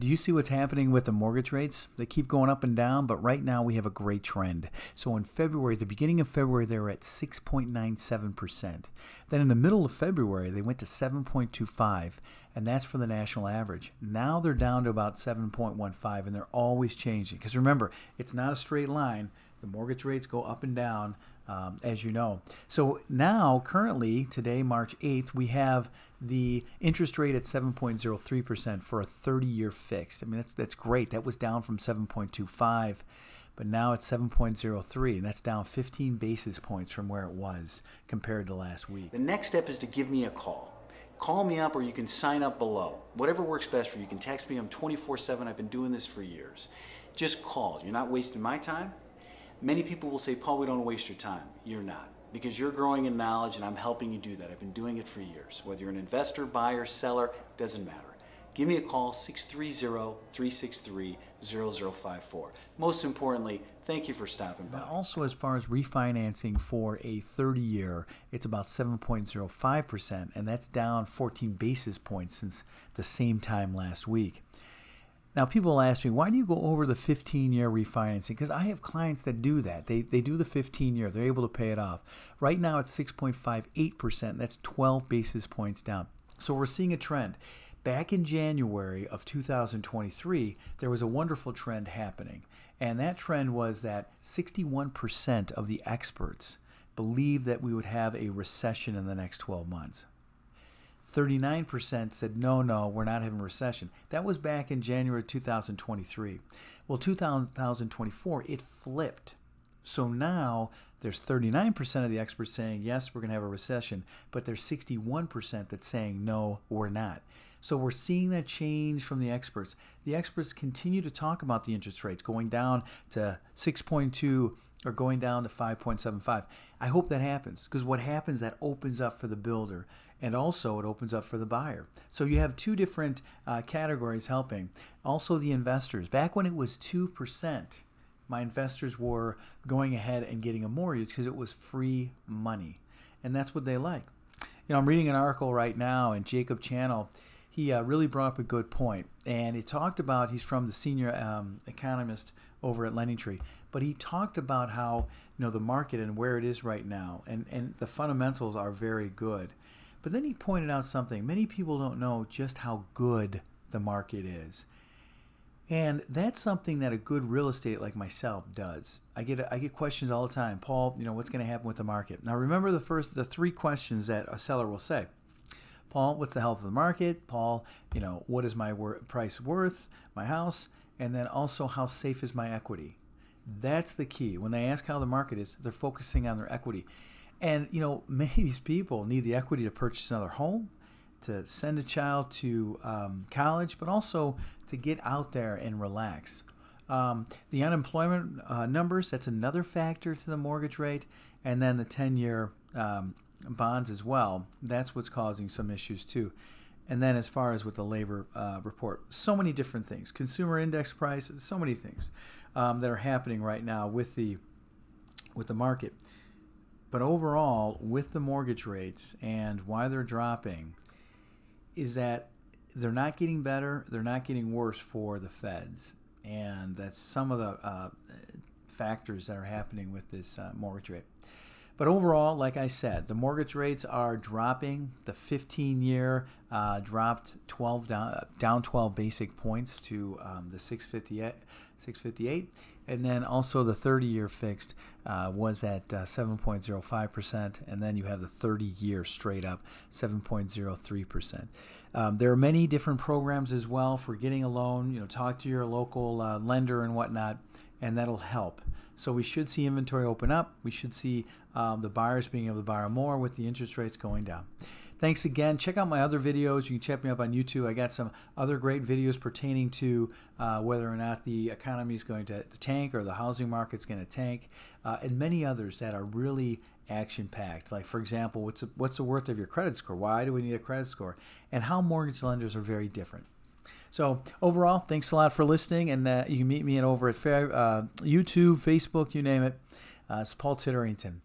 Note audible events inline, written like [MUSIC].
do you see what's happening with the mortgage rates? They keep going up and down, but right now we have a great trend. So in February, the beginning of February, they were at 6.97%. Then in the middle of February, they went to 7.25, and that's for the national average. Now they're down to about 7.15, and they're always changing. Because remember, it's not a straight line. The mortgage rates go up and down, um, as you know. So now, currently, today, March 8th, we have the interest rate at 7.03% for a 30 year fixed. I mean, that's, that's great. That was down from 7.25, but now it's 7.03, and that's down 15 basis points from where it was compared to last week. The next step is to give me a call. Call me up or you can sign up below. Whatever works best for you. You can text me. I'm 24 7. I've been doing this for years. Just call. You're not wasting my time. Many people will say, Paul, we don't waste your time. You're not because you're growing in knowledge and I'm helping you do that. I've been doing it for years. Whether you're an investor, buyer, seller, doesn't matter. Give me a call, 630-363-0054. Most importantly, thank you for stopping by. also, as far as refinancing for a 30-year, it's about 7.05%, and that's down 14 basis points since the same time last week. Now, people ask me, why do you go over the 15 year refinancing? Because I have clients that do that. They, they do the 15 year, they're able to pay it off. Right now, it's 6.58%. That's 12 basis points down. So we're seeing a trend. Back in January of 2023, there was a wonderful trend happening. And that trend was that 61% of the experts believed that we would have a recession in the next 12 months. 39% said, no, no, we're not having a recession. That was back in January 2023. Well, 2024, it flipped. So now there's 39% of the experts saying, yes, we're going to have a recession, but there's 61% that's saying, no, we're not. So we're seeing that change from the experts. The experts continue to talk about the interest rates going down to 6.2 or going down to 5.75. I hope that happens because what happens that opens up for the builder and also it opens up for the buyer. So you have two different uh, categories helping. Also the investors. Back when it was 2%, my investors were going ahead and getting a mortgage because it was free money. And that's what they like. You know, I'm reading an article right now in Jacob Channel. He uh, really brought up a good point, and he talked about he's from the senior um, economist over at LendingTree, but he talked about how you know the market and where it is right now, and and the fundamentals are very good. But then he pointed out something. Many people don't know just how good the market is. And that's something that a good real estate like myself does. I get I get questions all the time. Paul, you know, what's going to happen with the market? Now remember the first the three questions that a seller will say. Paul, what's the health of the market? Paul, you know, what is my wor- price worth, my house? And then also how safe is my equity? That's the key. When they ask how the market is, they're focusing on their equity. And you know, [LAUGHS] many of these people need the equity to purchase another home, to send a child to um, college, but also to get out there and relax. Um, the unemployment uh, numbers, that's another factor to the mortgage rate. And then the 10 year um, bonds as well, that's what's causing some issues too. And then as far as with the labor uh, report, so many different things. Consumer index prices, so many things um, that are happening right now with the with the market. But overall, with the mortgage rates and why they're dropping, is that they're not getting better, they're not getting worse for the feds. And that's some of the uh, factors that are happening with this uh, mortgage rate. But overall, like I said, the mortgage rates are dropping. The 15 year uh, dropped 12 down, down 12 basic points to um, the 658, 658. And then also the 30 year fixed uh, was at uh, 7.05%. And then you have the 30 year straight up 7.03%. Um, there are many different programs as well for getting a loan. You know, talk to your local uh, lender and whatnot, and that'll help. So we should see inventory open up. We should see um, the buyers being able to buy more with the interest rates going down. Thanks again. Check out my other videos. You can check me up on YouTube. I got some other great videos pertaining to uh, whether or not the economy is going to tank or the housing market's going to tank, uh, and many others that are really action packed. Like, for example, what's the, what's the worth of your credit score? Why do we need a credit score? And how mortgage lenders are very different. So overall, thanks a lot for listening, and uh, you can meet me over at uh, YouTube, Facebook, you name it. Uh, it's Paul Titterington.